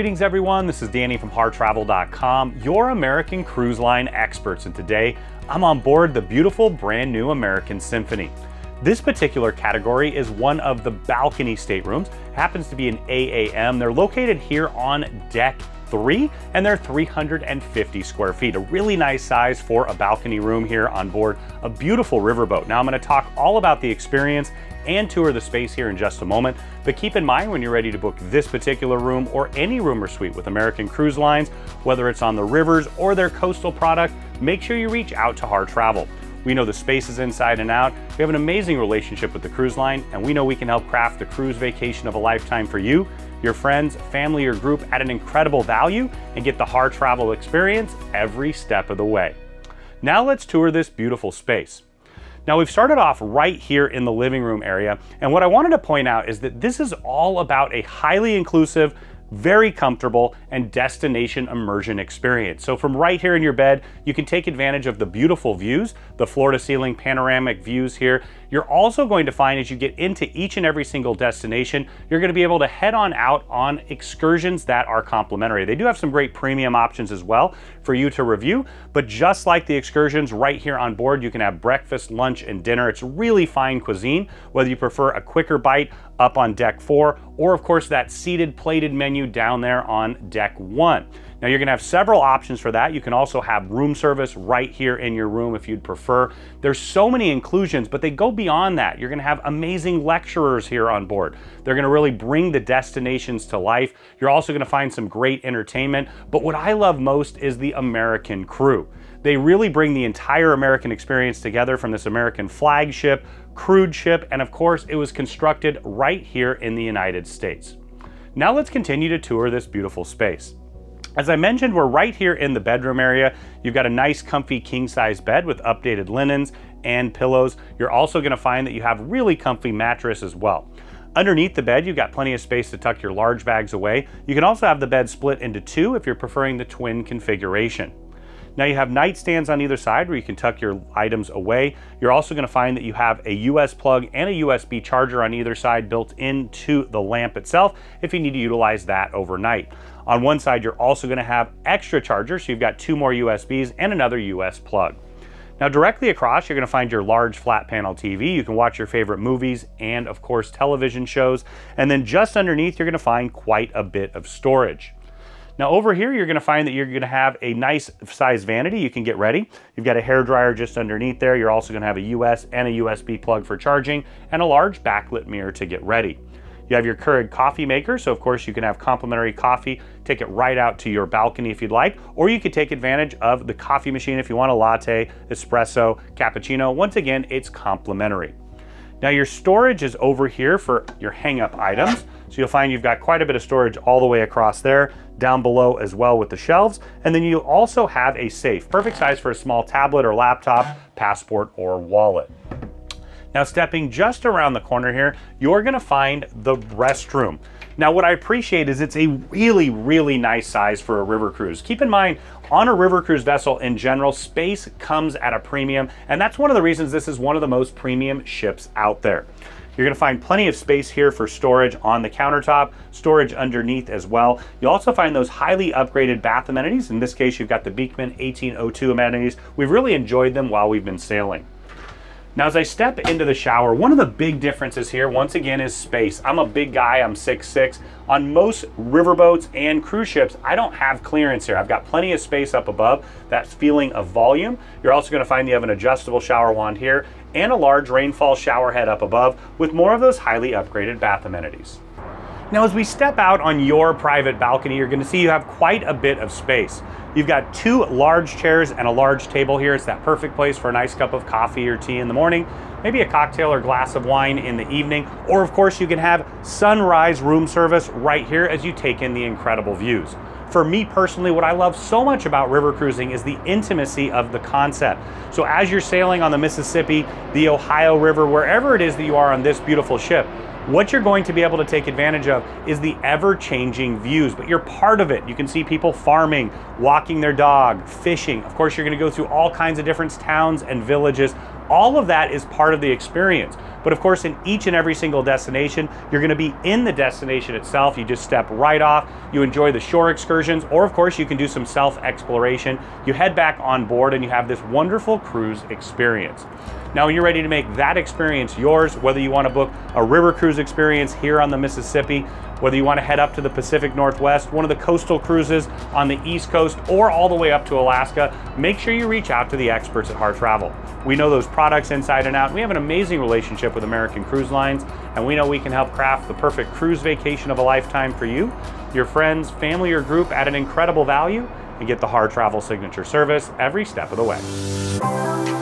Greetings everyone, this is Danny from HarrTravel.com, your American Cruise Line experts, and today I'm on board the beautiful brand new American Symphony. This particular category is one of the balcony staterooms, happens to be an AAM. They're located here on deck three, and they're 350 square feet. A really nice size for a balcony room here on board a beautiful riverboat. Now I'm gonna talk all about the experience and tour the space here in just a moment. But keep in mind when you're ready to book this particular room or any room or suite with American Cruise Lines, whether it's on the rivers or their coastal product, make sure you reach out to Harr Travel. We know the space is inside and out. We have an amazing relationship with the cruise line, and we know we can help craft the cruise vacation of a lifetime for you, your friends, family, or group at an incredible value and get the Harr Travel experience every step of the way. Now let's tour this beautiful space. Now we've started off right here in the living room area, and what I wanted to point out is that this is all about a highly inclusive, very comfortable and destination immersion experience. So from right here in your bed, you can take advantage of the beautiful views, the floor to ceiling panoramic views here. You're also going to find as you get into each and every single destination, you're gonna be able to head on out on excursions that are complimentary. They do have some great premium options as well for you to review, but just like the excursions right here on board, you can have breakfast, lunch, and dinner. It's really fine cuisine, whether you prefer a quicker bite up on deck four, or of course that seated plated menu down there on deck one. Now you're gonna have several options for that. You can also have room service right here in your room if you'd prefer. There's so many inclusions, but they go beyond that. You're gonna have amazing lecturers here on board. They're gonna really bring the destinations to life. You're also gonna find some great entertainment, but what I love most is the American crew. They really bring the entire American experience together from this American flagship, crude ship, and of course it was constructed right here in the United States. Now let's continue to tour this beautiful space. As I mentioned, we're right here in the bedroom area. You've got a nice comfy king size bed with updated linens and pillows. You're also gonna find that you have really comfy mattress as well. Underneath the bed, you've got plenty of space to tuck your large bags away. You can also have the bed split into two if you're preferring the twin configuration. Now you have nightstands on either side where you can tuck your items away. You're also gonna find that you have a US plug and a USB charger on either side built into the lamp itself if you need to utilize that overnight. On one side, you're also gonna have extra chargers, so you've got two more USBs and another US plug. Now directly across, you're gonna find your large flat panel TV. You can watch your favorite movies and of course television shows. And then just underneath, you're gonna find quite a bit of storage. Now over here, you're gonna find that you're gonna have a nice size vanity you can get ready. You've got a hair dryer just underneath there. You're also gonna have a US and a USB plug for charging and a large backlit mirror to get ready. You have your Keurig coffee maker, so of course you can have complimentary coffee, take it right out to your balcony if you'd like, or you could take advantage of the coffee machine if you want a latte, espresso, cappuccino. Once again, it's complimentary. Now your storage is over here for your hang-up items. So you'll find you've got quite a bit of storage all the way across there, down below as well with the shelves. And then you also have a safe, perfect size for a small tablet or laptop, passport, or wallet. Now stepping just around the corner here, you're gonna find the restroom. Now what I appreciate is it's a really, really nice size for a river cruise. Keep in mind, on a river cruise vessel in general, space comes at a premium, and that's one of the reasons this is one of the most premium ships out there. You're gonna find plenty of space here for storage on the countertop, storage underneath as well. You'll also find those highly upgraded bath amenities. In this case, you've got the Beekman 1802 amenities. We've really enjoyed them while we've been sailing. Now, as I step into the shower, one of the big differences here, once again, is space. I'm a big guy, I'm 6'6". On most riverboats and cruise ships, I don't have clearance here. I've got plenty of space up above, that feeling of volume. You're also gonna find you have an adjustable shower wand here and a large rainfall shower head up above with more of those highly upgraded bath amenities. Now as we step out on your private balcony, you're gonna see you have quite a bit of space. You've got two large chairs and a large table here. It's that perfect place for a nice cup of coffee or tea in the morning, maybe a cocktail or glass of wine in the evening, or of course you can have sunrise room service right here as you take in the incredible views. For me personally, what I love so much about river cruising is the intimacy of the concept. So as you're sailing on the Mississippi, the Ohio River, wherever it is that you are on this beautiful ship, what you're going to be able to take advantage of is the ever-changing views, but you're part of it. You can see people farming, walking their dog, fishing. Of course, you're gonna go through all kinds of different towns and villages All of that is part of the experience. But of course, in each and every single destination, you're gonna be in the destination itself. You just step right off, you enjoy the shore excursions, or of course, you can do some self exploration. You head back on board and you have this wonderful cruise experience. Now, when you're ready to make that experience yours, whether you want to book a river cruise experience here on the Mississippi, whether you want to head up to the Pacific Northwest, one of the coastal cruises on the East Coast, or all the way up to Alaska, make sure you reach out to the experts at Harr Travel. We know those products inside and out. We have an amazing relationship with American Cruise Lines, and we know we can help craft the perfect cruise vacation of a lifetime for you, your friends, family, or group at an incredible value, and get the Harr Travel signature service every step of the way.